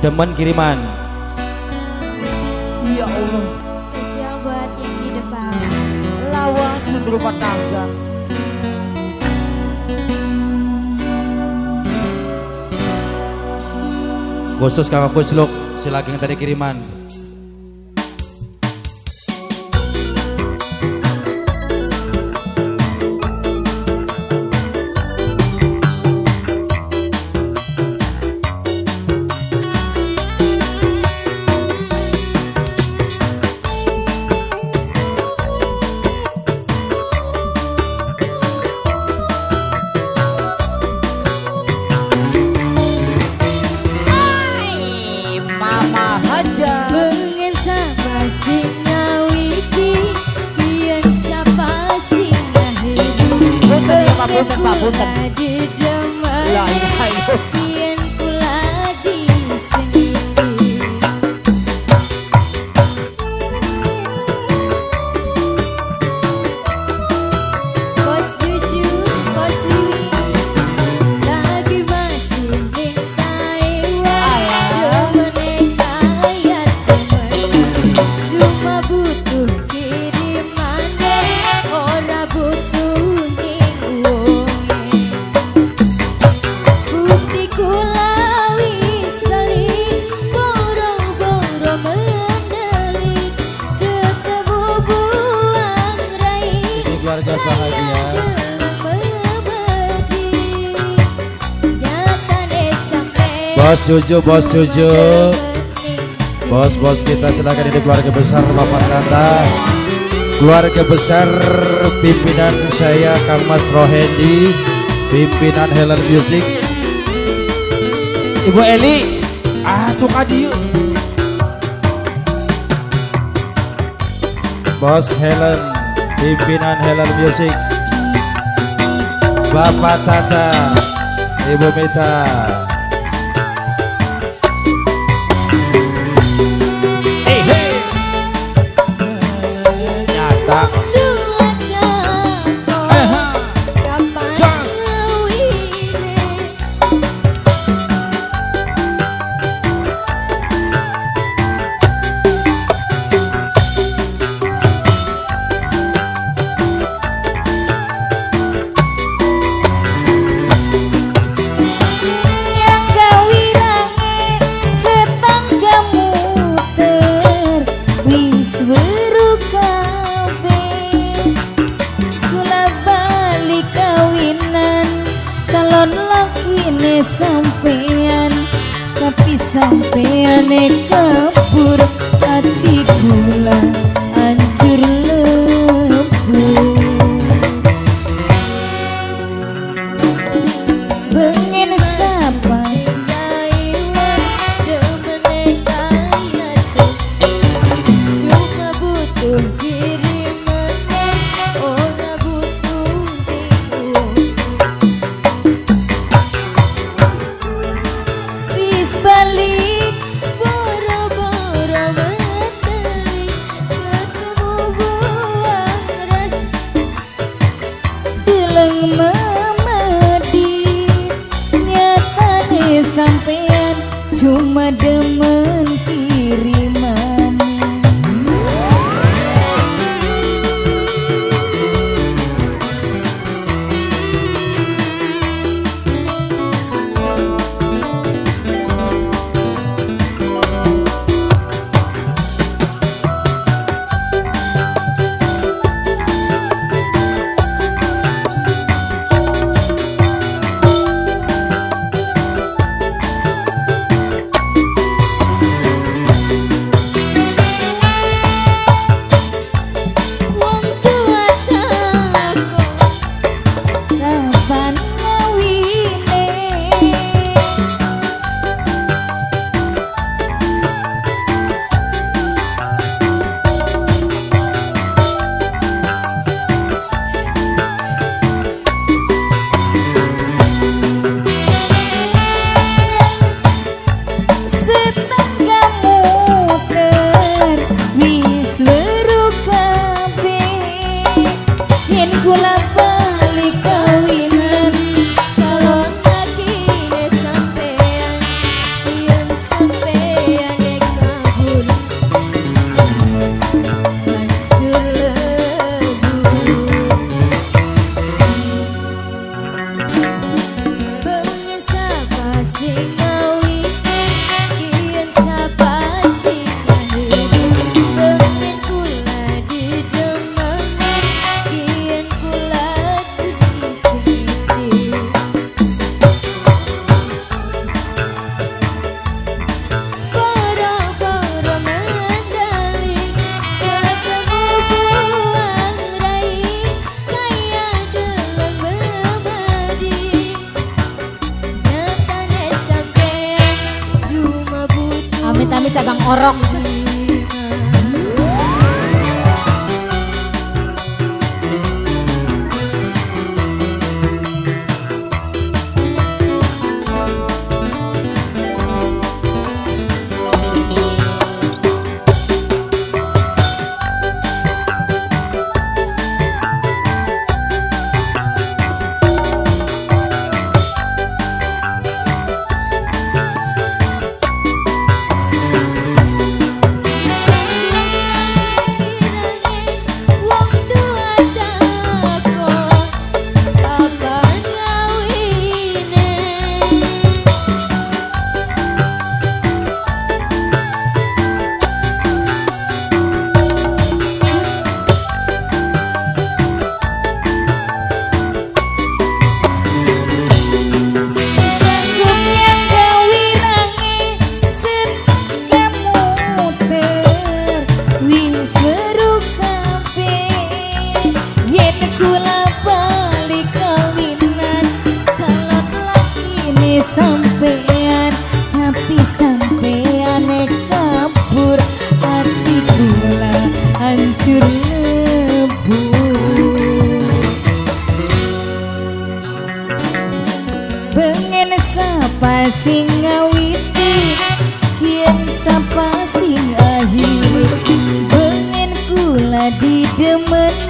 Demen kiriman. Ya Allah. Spesial buat yang di depan. Lawas berupa tangga. Khusus kakak Kucluk, silakan yang tadi kiriman. Mama Haja. Bengen sapa sing ngawiti Yen sapa sing ngahiri Punten ya, Pak, punten, Bos Cucu, Bos Cucu. Bos-bos kita silakan ini keluarga besar Bapak Tata. Keluarga besar pimpinan saya Kang Mas Rohendi, pimpinan Helen Music. Ibu Eli, ah tuh kadiu. Bos Helen, pimpinan Helen Music. Bapak Tata, Ibu Mita. 감사합니다. Sampean tapi sampeane kabur mơ cabang orok đưa mến